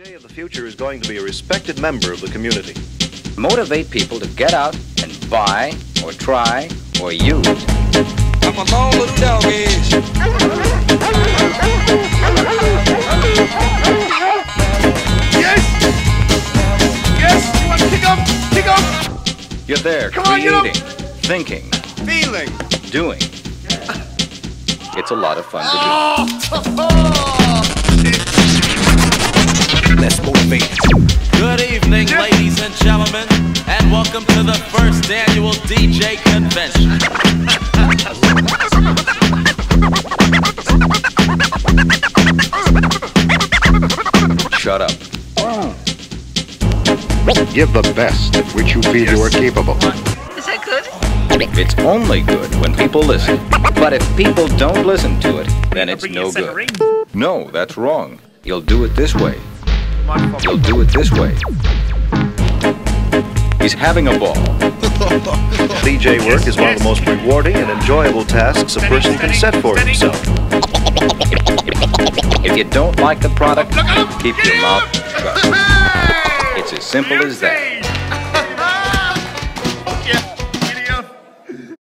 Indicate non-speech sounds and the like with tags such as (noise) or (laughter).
DJ of the future is going to be a respected member of the community. Motivate people to get out and buy or try or use. I'm a long little dog is. Yes! Yes! You want to kick up? Kick up! You're there Come on, get up. creating, thinking, Feeling. doing. It's a lot of fun to do. Oh, (laughs) oh, Let's and welcome to the first annual DJ convention. Shut up. Give the best of which you feel you are capable. Is that good? It's only good when people listen. But if people don't listen to it, then it's no good. No, that's wrong. You'll do it this way. You'll do it this way. He's having a ball. (laughs) DJ work is one of the most rewarding and enjoyable tasks a person can set for himself. If you don't like the product, keep your mouth shut. (laughs) It's as simple as that.